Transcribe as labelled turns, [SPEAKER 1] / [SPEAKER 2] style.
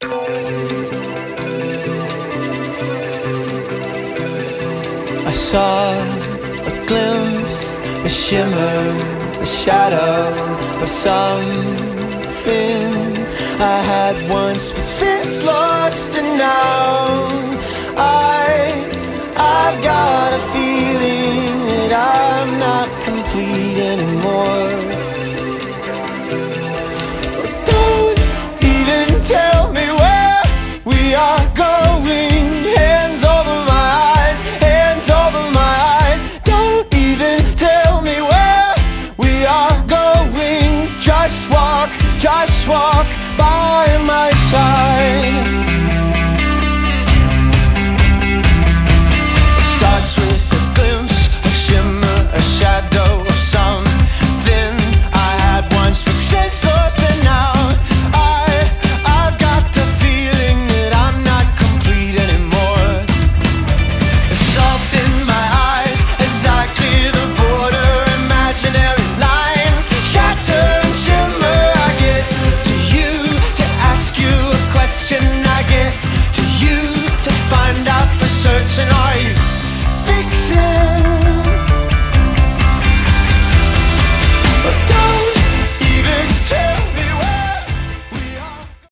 [SPEAKER 1] I saw a glimpse, a shimmer, a shadow of something I had once, but since lost and now. walk by my side.